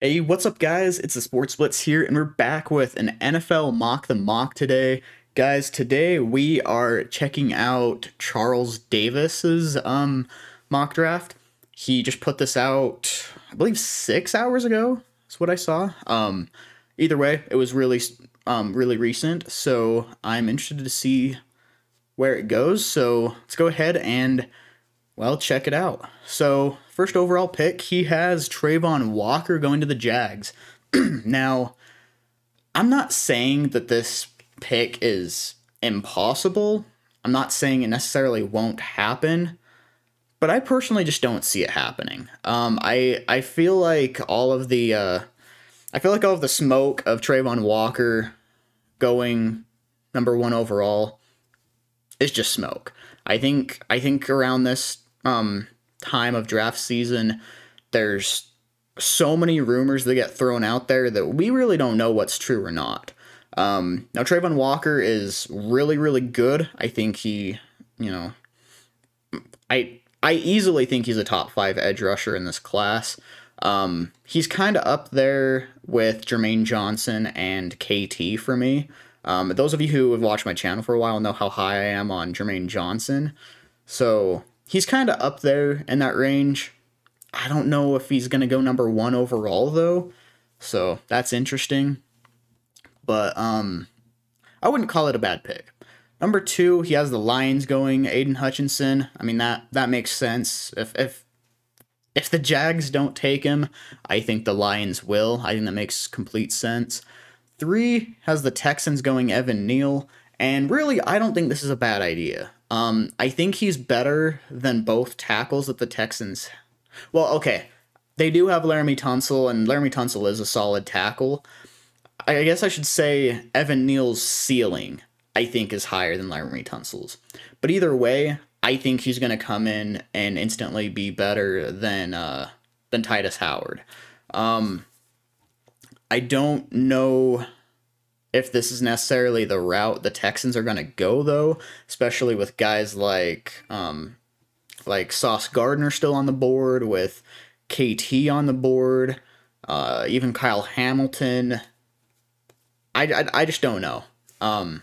Hey, what's up, guys? It's the Sports Blitz here, and we're back with an NFL Mock the Mock today. Guys, today we are checking out Charles Davis's um, mock draft. He just put this out, I believe, six hours ago. That's what I saw. Um, either way, it was really, um, really recent, so I'm interested to see where it goes. So let's go ahead and well, check it out. So, first overall pick, he has Travon Walker going to the Jags. now, I'm not saying that this pick is impossible. I'm not saying it necessarily won't happen, but I personally just don't see it happening. Um, I I feel like all of the uh, I feel like all of the smoke of Travon Walker going number one overall is just smoke. I think I think around this um, time of draft season, there's so many rumors that get thrown out there that we really don't know what's true or not. Um, now, Travon Walker is really, really good. I think he, you know, I I easily think he's a top five edge rusher in this class. Um, he's kind of up there with Jermaine Johnson and KT for me. Um, those of you who have watched my channel for a while know how high I am on Jermaine Johnson. So he's kind of up there in that range. I don't know if he's going to go number one overall, though. So that's interesting. But um, I wouldn't call it a bad pick. Number two, he has the Lions going. Aidan Hutchinson. I mean that that makes sense. If if if the Jags don't take him, I think the Lions will. I think that makes complete sense. Three has the Texans going Evan Neal, and really, I don't think this is a bad idea. Um, I think he's better than both tackles that the Texans. Well, okay, they do have Laremy Tunsil, and Laremy Tunsil is a solid tackle. I guess I should say Evan Neal's ceiling, I think, is higher than Laremy Tunsil's. But either way, I think he's going to come in and instantly be better than uh, than Tytus Howard. Um, I don't know if this is necessarily the route the Texans are going to go, though, especially with guys like um, like Sauce Gardner still on the board, with KT on the board, uh, even Kyle Hamilton. I, I, I just don't know. Um,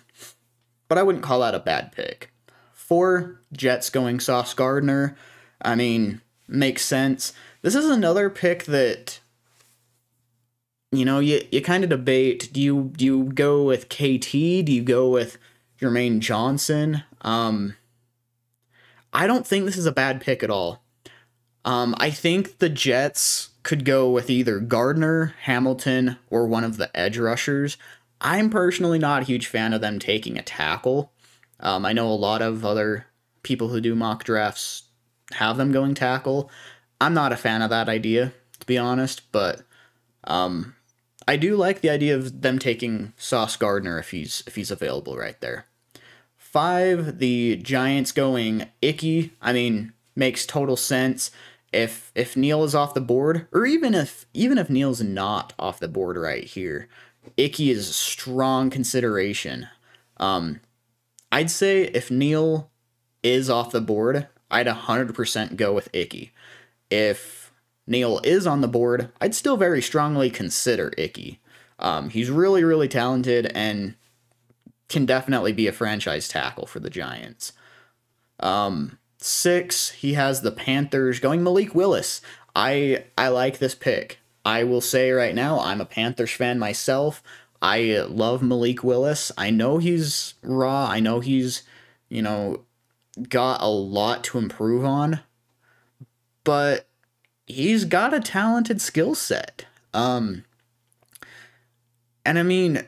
but I wouldn't call that a bad pick. For Jets going Sauce Gardner. I mean, makes sense. This is another pick that you know, you, you kind of debate do you do you go with KT? Do you go with Jermaine Johnson? Um, I don't think this is a bad pick at all. Um, I think the Jets could go with either Gardner, Hamilton, or one of the edge rushers. I'm personally not a huge fan of them taking a tackle. Um, I know a lot of other people who do mock drafts have them going tackle. I'm not a fan of that idea, to be honest, but um, I do like the idea of them taking Sauce Gardner if he's if he's available right there. Five, the Giants going Icky. I mean, makes total sense. If if Neal is off the board, or even if even if Neal's not off the board right here, Icky is a strong consideration. Um, I'd say if Neal is off the board, I'd 100% go with Icky. If Neal is on the board, I'd still very strongly consider Icky. Um, he's really, really talented and can definitely be a franchise tackle for the Giants. Um, six, he has the Panthers going Malik Willis. I I like this pick. I will say right now, I'm a Panthers fan myself. I love Malik Willis. I know he's raw. I know he's, you know, got a lot to improve on. But he's got a talented skill set. Um, and I mean,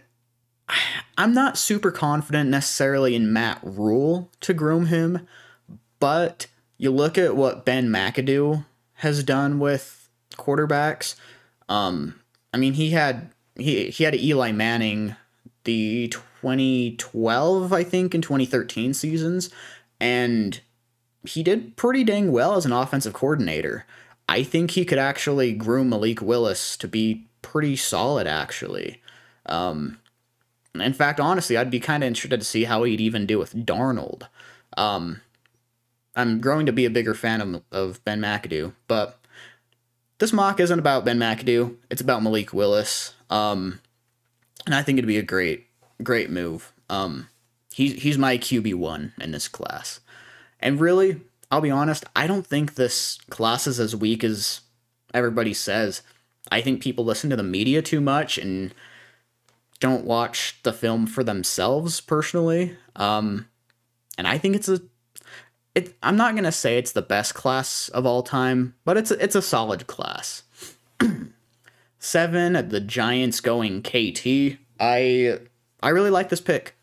I'm not super confident necessarily in Matt Rhule to groom him, but you look at what Ben McAdoo has done with quarterbacks. Um, I mean, he had he he had Eli Manning the 2012, I think, and 2013 seasons, and he did pretty dang well as an offensive coordinator. I think he could actually groom Malik Willis to be pretty solid, actually. Um, in fact, honestly, I'd be kind of interested to see how he'd even do with Darnold. Um, I'm growing to be a bigger fan of, of Ben McAdoo, but this mock isn't about Ben McAdoo. It's about Malik Willis. Um, and I think it'd be a great, great move. Um, he's he's my QB one in this class, and really, I'll be honest, I don't think this class is as weak as everybody says. I think people listen to the media too much and don't watch the film for themselves personally. Um, and I think it's a it, I'm not gonna say it's the best class of all time, but it's a, it's a solid class. Seven, the Giants going KT. I I really like this pick.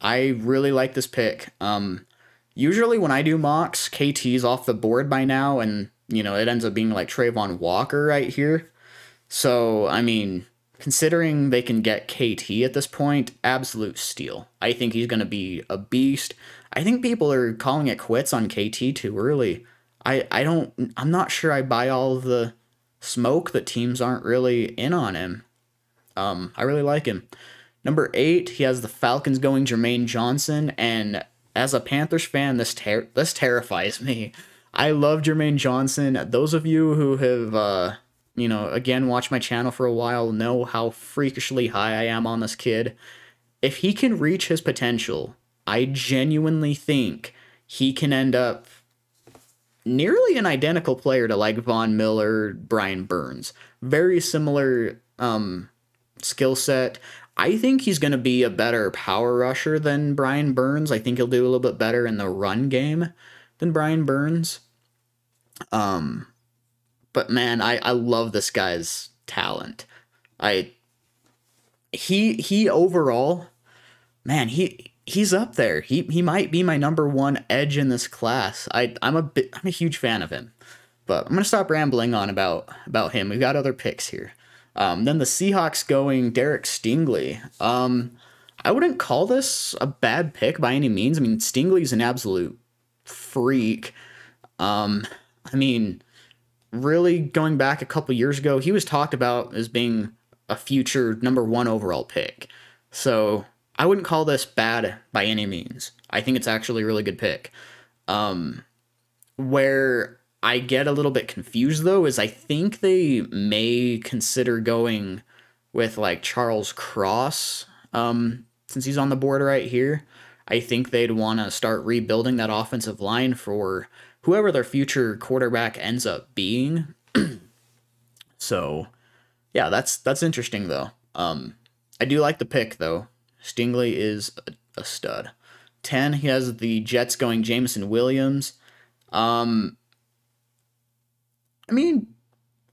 I really like this pick. Um, usually when I do mocks, KT's off the board by now, and you know it ends up being like Travon Walker right here. So I mean, considering they can get KT at this point, absolute steal. I think he's gonna be a beast. I think people are calling it quits on KT too early. I I don't. I'm not sure I buy all the smoke that teams aren't really in on him. Um, I really like him. Number eight, he has the Falcons going Jermaine Johnson, and as a Panthers fan, this ter- this terrifies me. I love Jermaine Johnson. Those of you who have, uh, you know, again watched my channel for a while know how freakishly high I am on this kid. If he can reach his potential, I genuinely think he can end up nearly an identical player to like Von Miller, Brian Burns. Very similar um, skill set. I think he's going to be a better power rusher than Brian Burns. I think he'll do a little bit better in the run game than Brian Burns. Um, but man, I, I love this guy's talent. I he he overall, man, he he's up there. He he might be my number one edge in this class. I I'm a bit I'm a huge fan of him. But I'm gonna stop rambling on about about him. We've got other picks here. Um, then the Seahawks going Derek Stingley. Um, I wouldn't call this a bad pick by any means. I mean, Stingley's an absolute freak. Um, I mean, really going back a couple years ago, he was talked about as being a future number one overall pick. So I wouldn't call this bad by any means. I think it's actually a really good pick. Um, where I get a little bit confused though is I think they may consider going with like Charles Cross um, since he's on the board right here. I think they'd want to start rebuilding that offensive line for whoever their future quarterback ends up being. so, yeah, that's that's interesting though. Um, I do like the pick though. Stingley is a, a stud. 10, he has the Jets going Jameson Williams. Um, I mean,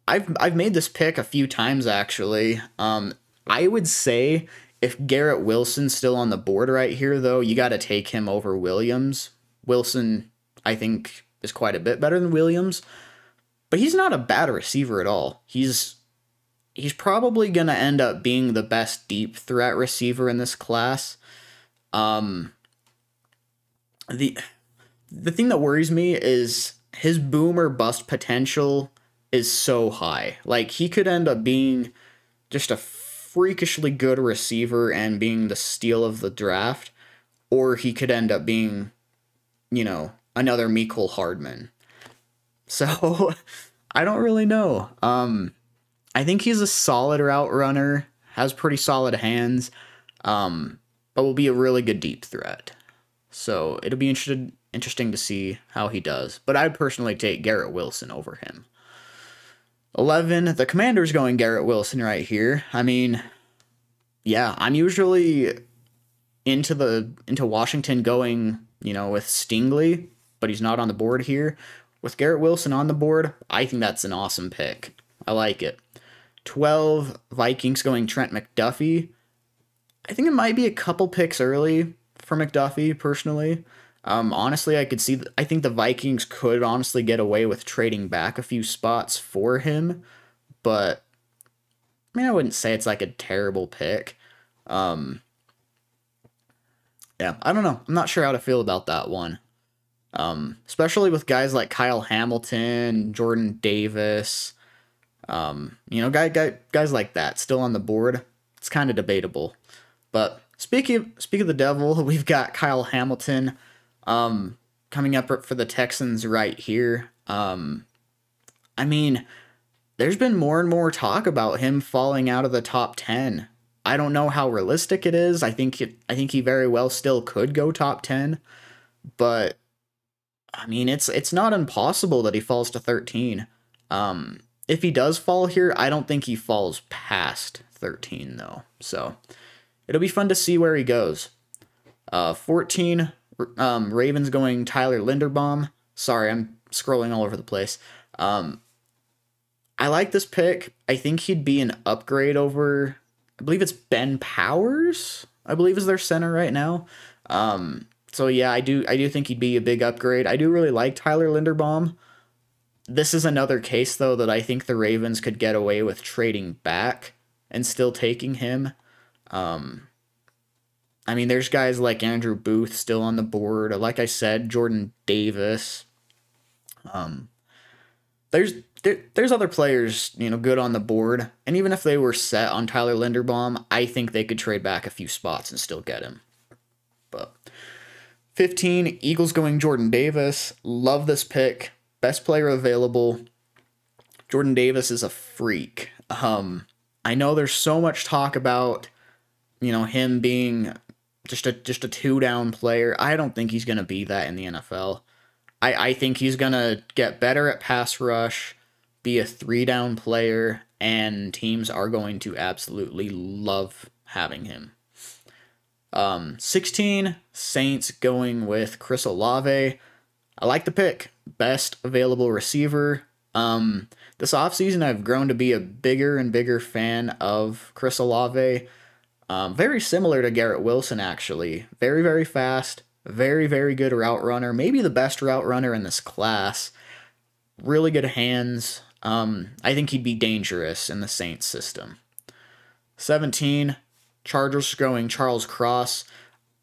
I've I've made this pick a few times actually. Um, I would say if Garrett Wilson's still on the board right here, though, you got to take him over Williams. Wilson, I think, is quite a bit better than Williams, but he's not a bad receiver at all. He's he's probably gonna end up being the best deep threat receiver in this class. Um, the the thing that worries me is his boomer bust potential is so high. Like he could end up being just a freakishly good receiver and being the steal of the draft, or he could end up being, you know, another Mecole Hardman. So I don't really know. Um, I think he's a solid route runner, has pretty solid hands, um, but will be a really good deep threat. So it'll be interested, interesting to see how he does. But I'd personally take Garrett Wilson over him. 11, the commander's going Garrett Wilson right here. I mean, yeah, I'm usually into the into Washington going, you know, with Stingley, but he's not on the board here. With Garrett Wilson on the board, I think that's an awesome pick. I like it. 12, Vikings going Trent McDuffie. I think it might be a couple picks early for McDuffie, personally. Um, honestly, I could see. I think the Vikings could honestly get away with trading back a few spots for him, but I mean, I wouldn't say it's like a terrible pick. Um, yeah, I don't know. I'm not sure how to feel about that one. Um, especially with guys like Kyle Hamilton, Jordan Davis, um, you know, guy, guy, guys like that still on the board. It's kind of debatable. But speaking of, speak of the devil, we've got Kyle Hamilton um, coming up for the Texans right here. Um, I mean, there's been more and more talk about him falling out of the top 10. I don't know how realistic it is. I think it, I think he very well still could go top 10, but I mean, it's it's not impossible that he falls to 13. Um if he does fall here, I don't think he falls past 13 though. So, it'll be fun to see where he goes. Uh 14 um, Ravens going Tyler Linderbaum. Sorry, I'm scrolling all over the place. Um, I like this pick. I think he'd be an upgrade over, I believe it's Ben Powers, I believe is their center right now. Um, so yeah, I do I do think he'd be a big upgrade. I do really like Tyler Linderbaum. This is another case though that I think the Ravens could get away with trading back and still taking him. Um, I mean, there's guys like Andrew Booth still on the board. Like I said, Jordan Davis. Um, there's there, there's other players, you know, good on the board. And even if they were set on Tyler Linderbaum, I think they could trade back a few spots and still get him. But 15, Eagles going Jordan Davis. Love this pick. Best player available. Jordan Davis is a freak. Um, I know there's so much talk about, you know, him being just a just a two down player. I don't think he's gonna be that in the NFL. I, I think he's gonna get better at pass rush, be a three down player, and teams are going to absolutely love having him. Um, 16 Saints going with Chris Olave. I like the pick. Best available receiver. Um, this offseason, I've grown to be a bigger and bigger fan of Chris Olave. Um, very similar to Garrett Wilson, actually. Very, very fast. Very, very good route runner. Maybe the best route runner in this class. Really good hands. Um, I think he'd be dangerous in the Saints system. 17, Chargers going Charles Cross.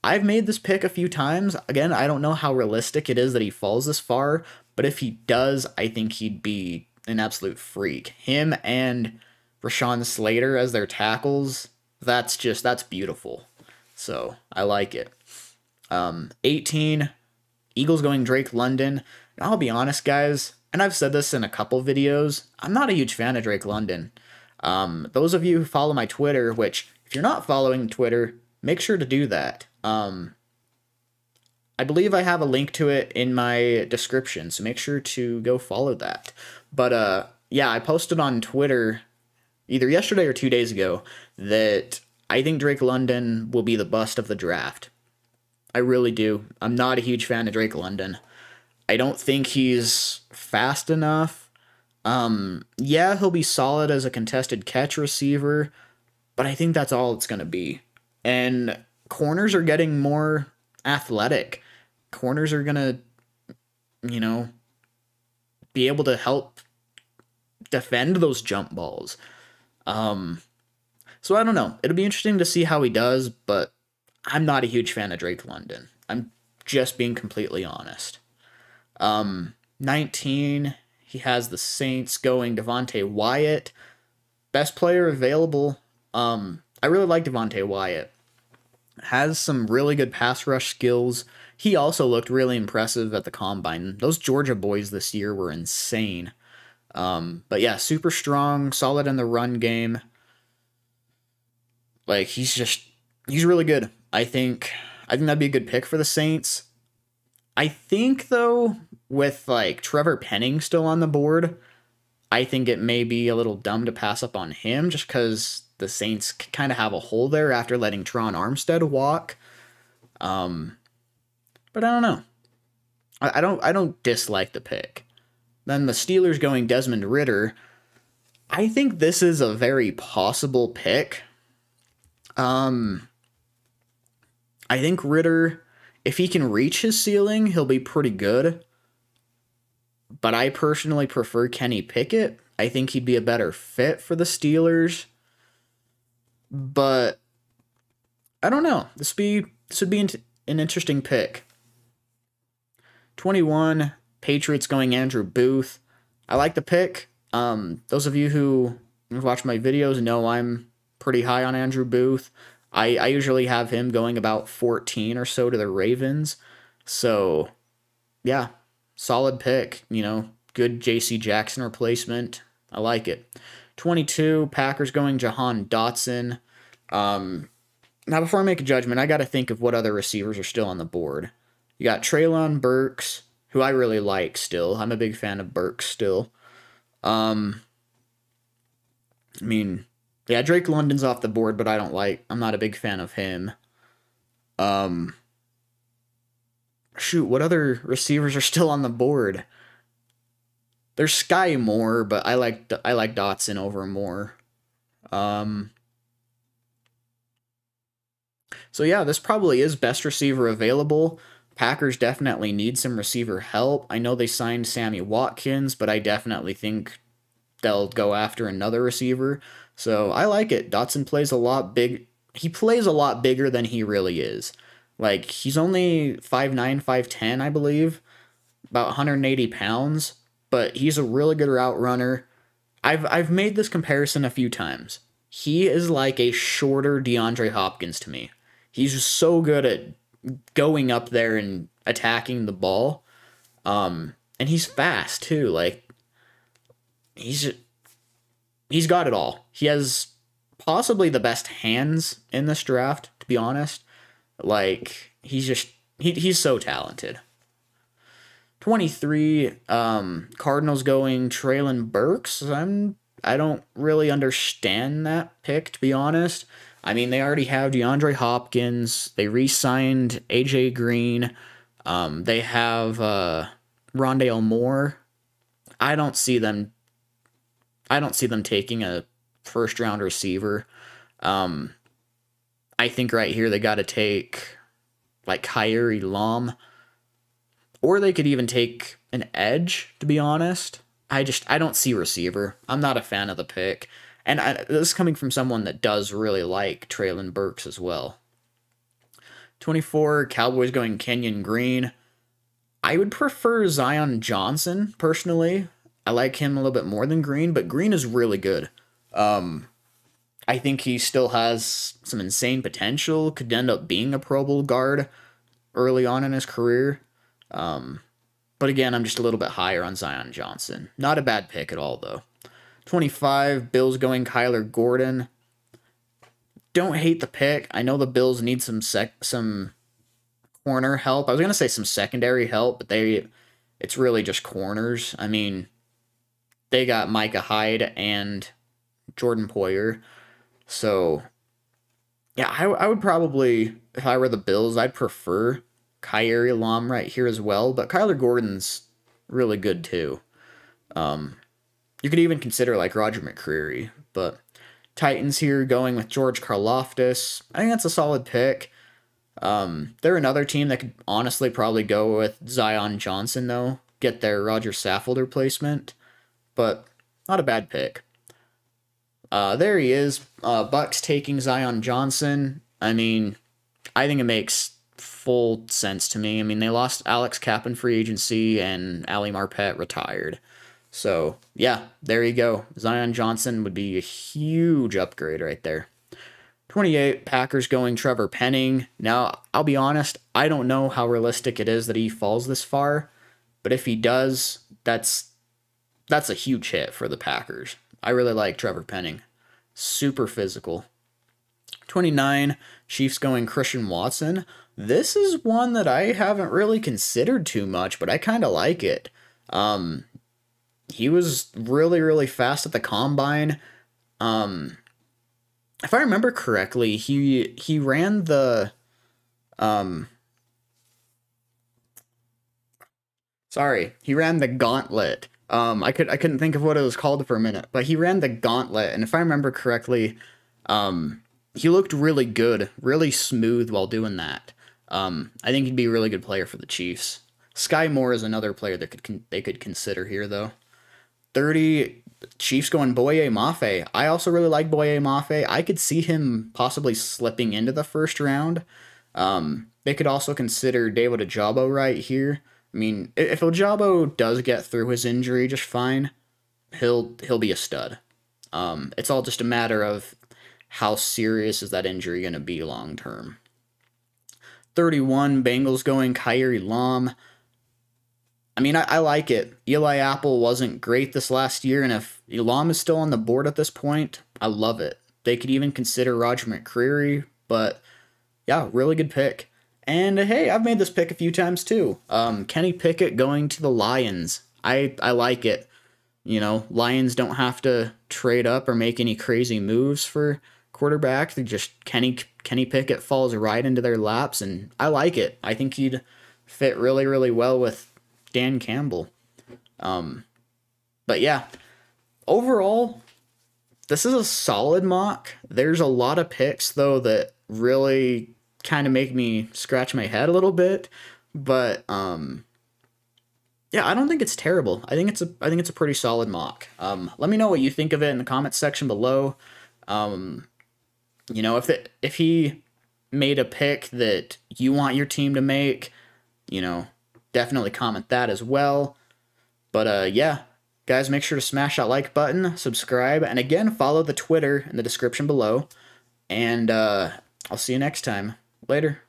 I've made this pick a few times. Again, I don't know how realistic it is that he falls this far, but if he does, I think he'd be an absolute freak. Him and Rashawn Slater as their tackles that's just that's beautiful. So I like it. Um, 18, Eagles going Drake London. And I'll be honest, guys, and I've said this in a couple videos. I'm not a huge fan of Drake London. Um, those of you who follow my Twitter, which if you're not following Twitter, make sure to do that. Um, I believe I have a link to it in my description, so make sure to go follow that. But uh, yeah, I posted on Twitter either yesterday or two days ago that I think Drake London will be the bust of the draft. I really do. I'm not a huge fan of Drake London. I don't think he's fast enough. Um, yeah, he'll be solid as a contested catch receiver, but I think that's all it's going to be. And corners are getting more athletic. Corners are going to, you know, be able to help defend those jump balls. Um, so I don't know. It'll be interesting to see how he does, but I'm not a huge fan of Drake London. I'm just being completely honest. Um, 19, he has the Saints going Devonte Wyatt. Best player available. Um, I really like Devonte Wyatt. Has some really good pass rush skills. He also looked really impressive at the combine. Those Georgia boys this year were insane. Um, but yeah, super strong, solid in the run game. Like he's just he's really good. I think I think that'd be a good pick for the Saints. I think though, with like Trevor Penning still on the board, I think it may be a little dumb to pass up on him just because the Saints kind of have a hole there after letting Tron Armstead walk. Um, but I don't know. I, I don't I don't dislike the pick. Then the Steelers going Desmond Ridder. I think this is a very possible pick. Um, I think Ritter, if he can reach his ceiling, he'll be pretty good. But I personally prefer Kenny Pickett. I think he'd be a better fit for the Steelers. But I don't know. This be this would be an interesting pick. 21 Patriots going Andrew Booth. I like the pick. Um, those of you who watch my videos know I'm pretty high on Andrew Booth. I, I usually have him going about 14 or so to the Ravens. So, yeah, solid pick. You know, good J.C. Jackson replacement. I like it. 22, Packers going Jahan Dotson. Um, now, before I make a judgment, I got to think of what other receivers are still on the board. You got Treylon Burks, who I really like still. I'm a big fan of Burke still. Um, I mean, yeah, Drake London's off the board, but I don't like. I'm not a big fan of him. Um, shoot, what other receivers are still on the board? There's Skyy Moore, but I like I like Dotson over Moore. Um. So yeah, this probably is best receiver available. Packers definitely need some receiver help. I know they signed Sammy Watkins, but I definitely think they'll go after another receiver. So I like it. Dotson plays a lot big. He plays a lot bigger than he really is. Like he's only 5'9", 5'10", I believe, about 180 pounds, but he's a really good route runner. I've I've made this comparison a few times. He is like a shorter DeAndre Hopkins to me. He's just so good at going up there and attacking the ball. Um, and he's fast too. Like he's he's got it all. He has possibly the best hands in this draft, to be honest. Like he's just he, he's so talented. 23 um Cardinals going Treylon Burks. I'm I don't really understand that pick to be honest. I mean, they already have DeAndre Hopkins. They re-signed AJ Green. Um, they have uh, Rondale Moore. I don't see them. I don't see them taking a first round receiver. Um, I think right here they got to take like Kaiir Elam, or they could even take an edge. To be honest, I just I don't see receiver. I'm not a fan of the pick. And I, this is coming from someone that does really like Treylon Burks as well. 24, Cowboys going Kenyon Green. I would prefer Zion Johnson, personally. I like him a little bit more than Green, but Green is really good. Um, I think he still has some insane potential, could end up being a Pro Bowl guard early on in his career. Um, but again, I'm just a little bit higher on Zion Johnson. Not a bad pick at all, though. 25, Bills going Kyler Gordon. Don't hate the pick. I know the Bills need some sec some corner help. I was gonna say some secondary help, but they it's really just corners. I mean, they got Micah Hyde and Jordan Poyer. So yeah, I, I would probably if I were the Bills, I'd prefer Kaiir Elam right here as well, but Kyler Gordon's really good too. Um, you could even consider like Roger McCreary, but Titans here going with George Karlaftis. I think that's a solid pick. Um, they're another team that could honestly probably go with Zion Johnson though, get their Roger Saffold replacement, but not a bad pick. Uh, there he is. Uh, Bucs taking Zion Johnson. I mean, I think it makes full sense to me. I mean, they lost Alex Cappa in free agency, and Ali Marpet retired. So, yeah, there you go. Zion Johnson would be a huge upgrade right there. 28, Packers going Trevor Penning. Now, I'll be honest, I don't know how realistic it is that he falls this far, but if he does, that's that's a huge hit for the Packers. I really like Trevor Penning. Super physical. 29, Chiefs going Christian Watson. This is one that I haven't really considered too much, but I kind of like it. Um, he was really really fast at the combine. Um, if I remember correctly, he he ran the um sorry, he ran the gauntlet. Um, I could I couldn't think of what it was called for a minute, but he ran the gauntlet, and if I remember correctly, um, he looked really good, really smooth while doing that. Um, I think he'd be a really good player for the Chiefs. Skyy Moore is another player that could they could consider here, though. 30 Chiefs going Boye Mafe. I also really like Boye Mafe. I could see him possibly slipping into the first round. Um, they could also consider David Ojabo right here. I mean, if Ojabo does get through his injury just fine, he'll he'll be a stud. Um, it's all just a matter of how serious is that injury going to be long term. 31 Bengals going Kaiir Elam. I mean, I, I, like it. Eli Apple wasn't great this last year, and if Elam is still on the board at this point, I love it. They could even consider Roger McCreary, but yeah, really good pick. And hey, I've made this pick a few times too. Um, Kenny Pickett going to the Lions. I I like it. You know, Lions don't have to trade up or make any crazy moves for quarterback. They just Kenny Kenny Pickett falls right into their laps, and I like it. I think he'd fit really really well with Dan Campbell. Um, but yeah, overall, this is a solid mock. There's a lot of picks though that really kind of make me scratch my head a little bit, but um yeah, I don't think it's terrible. I think it's a I think it's a pretty solid mock. Um let me know what you think of it in the comments section below. Um you know, if it, if he made a pick that you want your team to make, you know, definitely comment that as well. But uh yeah, guys, make sure to smash that like button, subscribe, and again, follow the Twitter in the description below. And uh I'll see you next time. Later.